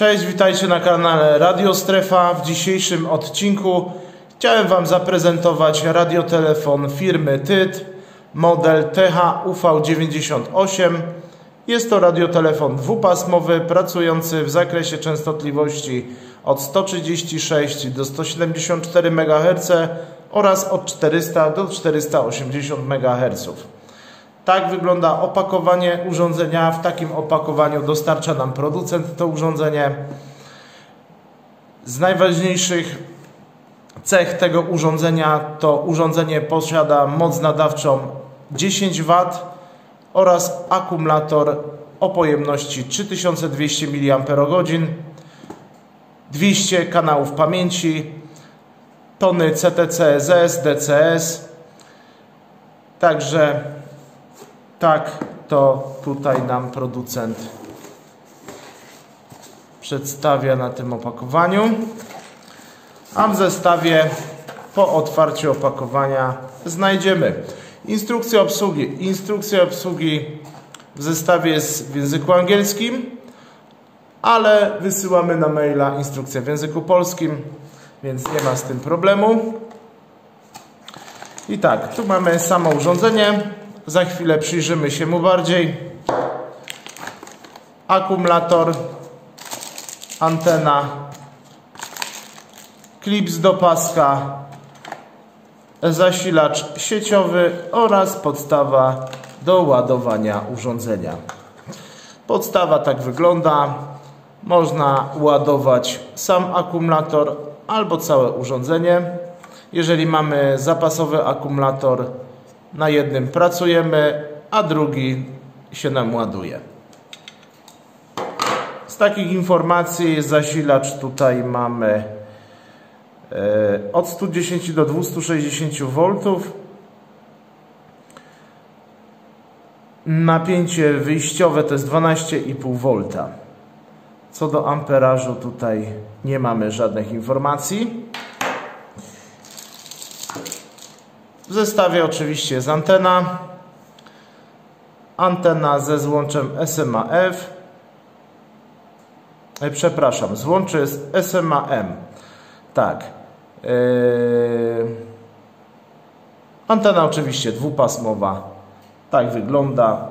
Cześć, witajcie na kanale Radio Strefa. W dzisiejszym odcinku chciałem Wam zaprezentować radiotelefon firmy TYT, model TH-UV98. Jest to radiotelefon dwupasmowy, pracujący w zakresie częstotliwości od 136 do 174 MHz oraz od 400 do 480 MHz. Tak wygląda opakowanie urządzenia. W takim opakowaniu dostarcza nam producent to urządzenie. Z najważniejszych cech tego urządzenia to urządzenie posiada moc nadawczą 10 W oraz akumulator o pojemności 3200 mAh, 200 kanałów pamięci, tony CTC ZS, DCS. Także tak to tutaj nam producent przedstawia na tym opakowaniu. A w zestawie po otwarciu opakowania znajdziemy instrukcję obsługi. Instrukcja obsługi w zestawie jest w języku angielskim, ale wysyłamy na maila instrukcję w języku polskim, więc nie ma z tym problemu. I tak, tu mamy samo urządzenie. Za chwilę przyjrzymy się mu bardziej. Akumulator, antena, klips do paska, zasilacz sieciowy oraz podstawa do ładowania urządzenia. Podstawa tak wygląda. Można ładować sam akumulator albo całe urządzenie. Jeżeli mamy zapasowy akumulator, na jednym pracujemy, a drugi się nam ładuje. Z takich informacji zasilacz tutaj mamy e, od 110 do 260 V. Napięcie wyjściowe to jest 12,5 V. Co do amperażu tutaj nie mamy żadnych informacji. W zestawie oczywiście jest antena. Antena ze złączem SMA-F. E, przepraszam, złącze jest SMA-M. Tak. Yy... Antena oczywiście dwupasmowa. Tak wygląda.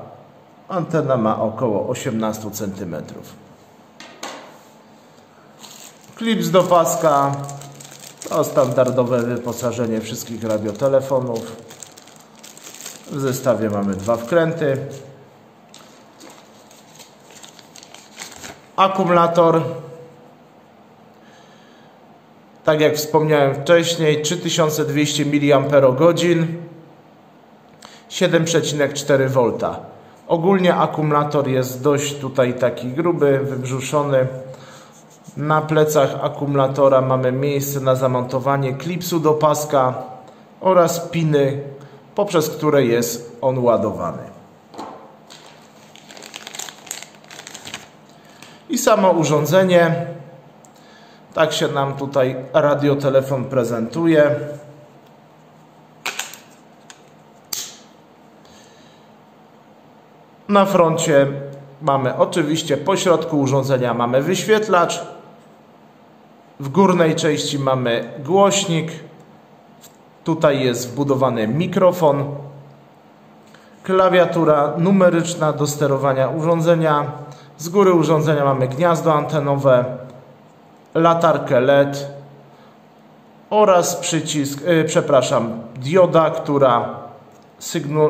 Antena ma około 18 cm. Klips do paska to standardowe wyposażenie wszystkich radiotelefonów. W zestawie mamy dwa wkręty. Akumulator. Tak jak wspomniałem wcześniej, 3200 mAh, 7,4 V. Ogólnie akumulator jest dość tutaj taki gruby, wybrzuszony. Na plecach akumulatora mamy miejsce na zamontowanie klipsu do paska oraz piny, poprzez które jest on ładowany. I samo urządzenie. Tak się nam tutaj radiotelefon prezentuje. Na froncie mamy oczywiście po środku urządzenia mamy wyświetlacz, w górnej części mamy głośnik. Tutaj jest wbudowany mikrofon. Klawiatura numeryczna do sterowania urządzenia. Z góry urządzenia mamy gniazdo antenowe, latarkę LED oraz przycisk, yy, przepraszam, dioda, która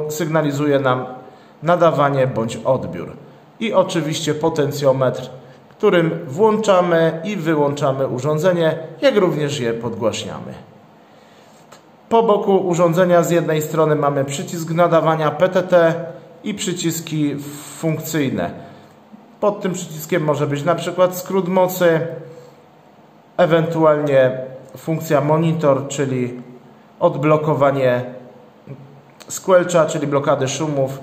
sygnalizuje nam nadawanie bądź odbiór. I oczywiście potencjometr którym włączamy i wyłączamy urządzenie, jak również je podgłaśniamy. Po boku urządzenia z jednej strony mamy przycisk nadawania PTT i przyciski funkcyjne. Pod tym przyciskiem może być na przykład skrót mocy, ewentualnie funkcja monitor, czyli odblokowanie squelcha, czyli blokady szumów,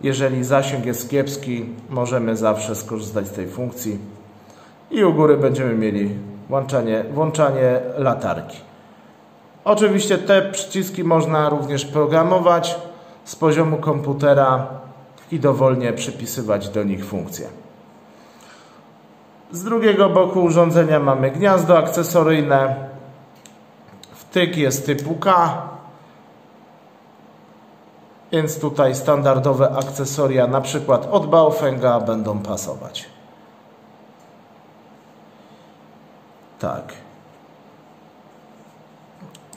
jeżeli zasięg jest kiepski, możemy zawsze skorzystać z tej funkcji. I u góry będziemy mieli włączanie, włączanie latarki. Oczywiście te przyciski można również programować z poziomu komputera i dowolnie przypisywać do nich funkcje. Z drugiego boku urządzenia mamy gniazdo akcesoryjne. Wtyk jest typu K. Więc tutaj standardowe akcesoria, na przykład od Baofenga, będą pasować. Tak.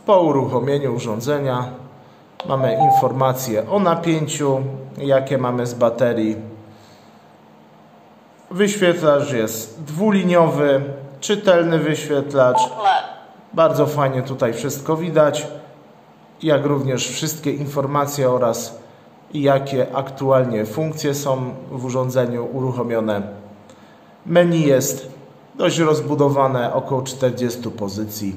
Po uruchomieniu urządzenia mamy informacje o napięciu, jakie mamy z baterii. Wyświetlacz jest dwuliniowy, czytelny wyświetlacz. Bardzo fajnie tutaj wszystko widać, jak również wszystkie informacje oraz jakie aktualnie funkcje są w urządzeniu uruchomione. Menu jest dość rozbudowane, około 40 pozycji.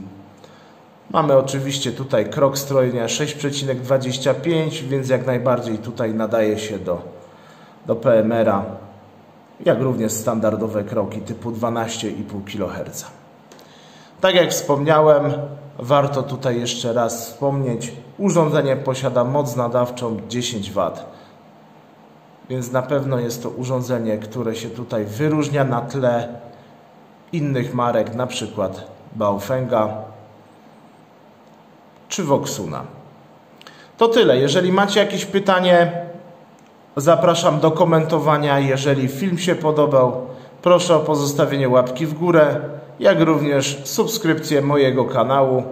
Mamy oczywiście tutaj krok strojenia 6,25, więc jak najbardziej tutaj nadaje się do, do PMR-a, jak również standardowe kroki typu 12,5 kHz. Tak jak wspomniałem, warto tutaj jeszcze raz wspomnieć, urządzenie posiada moc nadawczą 10 W. Więc na pewno jest to urządzenie, które się tutaj wyróżnia na tle innych marek, na przykład Baofenga czy Voxuna. To tyle. Jeżeli macie jakieś pytanie, zapraszam do komentowania. Jeżeli film się podobał, proszę o pozostawienie łapki w górę, jak również subskrypcję mojego kanału.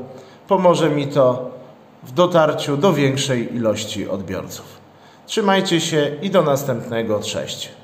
Pomoże mi to w dotarciu do większej ilości odbiorców. Trzymajcie się i do następnego. Cześć.